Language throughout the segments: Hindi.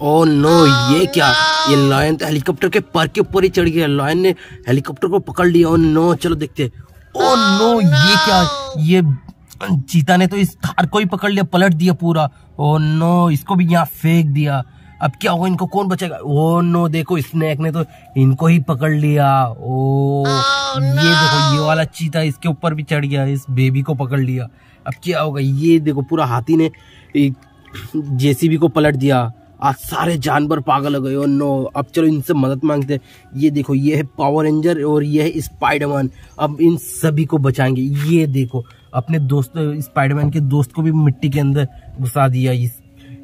ओ नो ये क्या? ये लायन तो हेलीकॉप्टर के पर के ऊपर ही चढ़ गया। लायन ने हेलीकॉप्टर को पकड़ लिया। ओ नो चलो देखते ओ नो ये क्या? ये चीता ने तो इस थार को ही पकड़ लिया, पलट दिया पूरा। ओ नो इसको भी यहाँ फेंक दिया। अब क्या होगा? इनको कौन बचेगा ओ नो देखो स्नैक ने तो इनको ही पकड़ लिया। ओ ये देखो, ये वाला चीता इसके ऊपर भी चढ़ गया, इस बेबी को पकड़ लिया। अब क्या होगा? ये देखो, पूरा हाथी ने जेसीबी को पलट दिया। आज सारे जानवर पागल हो गए और नो, अब चलो इनसे मदद मांगते हैं। ये देखो, ये है पावर रेंजर और ये है स्पाइडरमैन अब इन सभी को बचाएँगे। ये देखो, अपने दोस्त स्पाइडरमैन के दोस्त को भी मिट्टी के अंदर घुसा दिया इस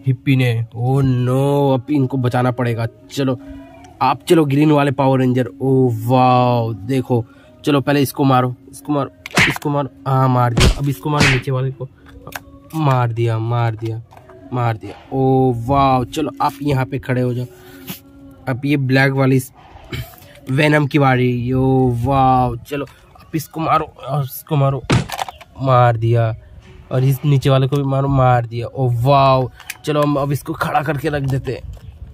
हिप्पी ने। ओ नो, अब इनको बचाना पड़ेगा। चलो, आप चलो ग्रीन वाले पावर रेंजर ओ वाह देखो। चलो, पहले इसको मारो इसको मारो इसको मारो। हाँ मार दिया। अब इसको मारो नीचे वाले को। मार दिया मार दिया। मार दिया। ओ वाह चलो आप यहाँ पे खड़े हो जाओ। अब ये ब्लैक वाली वेनम की बारी यो वाह चलो आप इसको मारो इसको मारो। मार दिया, और इस नीचे वाले को भी मारो, मार दिया। ओ वाह चलो हम अब इसको खड़ा करके रख देते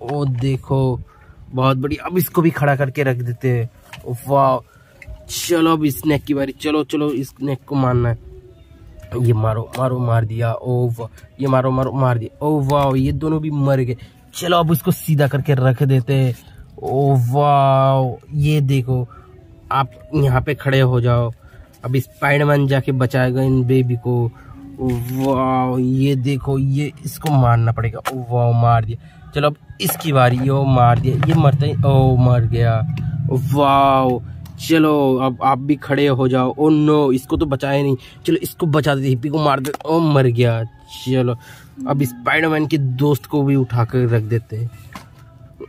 ओ, देखो, बहुत बढ़िया, अब इसको भी खड़ा करके रख देते वाह चलो अब स्नैक की बारी चलो चलो स्नैक को मारना है। ये मारो मारो मार दिया ओ वाह ये मारो मारो मार दिया। ओ वाह ये दोनों भी मर गए। चलो, अब इसको सीधा करके रख देते ओ वाह ये देखो, आप यहाँ पे खड़े हो जाओ। अब स्पाइडरमैन जाके बचाएगा इन बेबी को। वाह ये देखो, ये इसको मारना पड़ेगा। ओ वाह मार दिया। चलो, अब इसकी बारी ओ मार दिया। ये मरते ओ मर गया। वाह चलो, अब आप भी खड़े हो जाओ। ओ नो इसको तो बचाया नहीं। चलो, इसको बचा दे हिप्पी को मार दे ओ मर गया। चलो, अब स्पाइडरमैन के दोस्त को भी उठा कर रख देते हैं।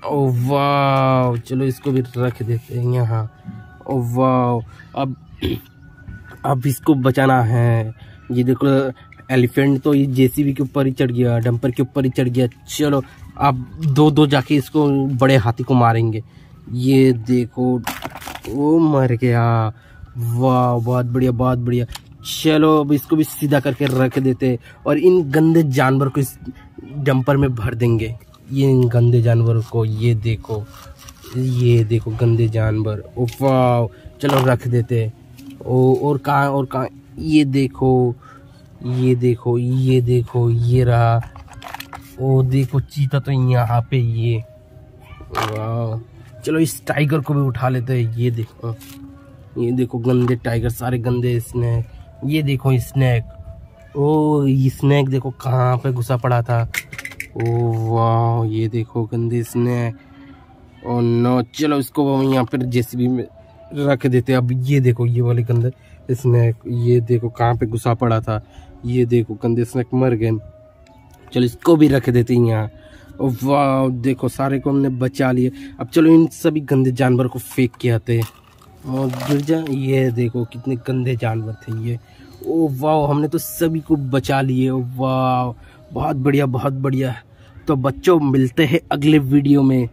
ओ वाह चलो, इसको भी रख देते हैं यहाँ। ओ वाह अब अब इसको बचाना है। ये देखो, एलिफेंट तो ये जेसीबी के ऊपर ही चढ़ गया, डंपर के ऊपर ही चढ़ गया। चलो, अब दो दो जाके इसको बड़े हाथी को मारेंगे। ये देखो वो मर गया। वाह, बहुत बढ़िया बहुत बढ़िया। चलो, अब इसको भी सीधा करके रख देते। और इन गंदे जानवर को इस डंपर में भर देंगे। ये इन गंदे जानवर को, ये देखो ये देखो गंदे जानवर। ओ, वाह, चलो रख देते। ओ, और कहाँ और कहाँ? ये देखो ये देखो ये देखो, ये रहा। ओ, देखो, चीता तो यहाँ पे, ये। वाह। चलो इस टाइगर को भी उठा लेते हैं। ये देखो ये देखो गंदे टाइगर सारे गंदे स्नैक ये देखो स्नैक ओ, ये स्नैक देखो कहाँ पे घुसा पड़ा था। ओ, वाह, ये देखो गंदे स्नैक ओ नो चलो इसको यहाँ पर जेसीबी में रख देते अब ये देखो, ये वाले गंदे स्नैक ये देखो कहाँ पे घुसा पड़ा था। ये देखो गंदे स्नैक मर गए। चलो इसको भी रख देते यहाँ। वाह, देखो, सारे को हमने बचा लिए। अब चलो, इन सभी गंदे जानवर को फेंक के आते और गिर जा ये देखो, कितने गंदे जानवर थे ये। ओ वाह, हमने तो सभी को बचा लिए। वाह, बहुत बढ़िया बहुत बढ़िया। तो बच्चों, मिलते हैं अगले वीडियो में।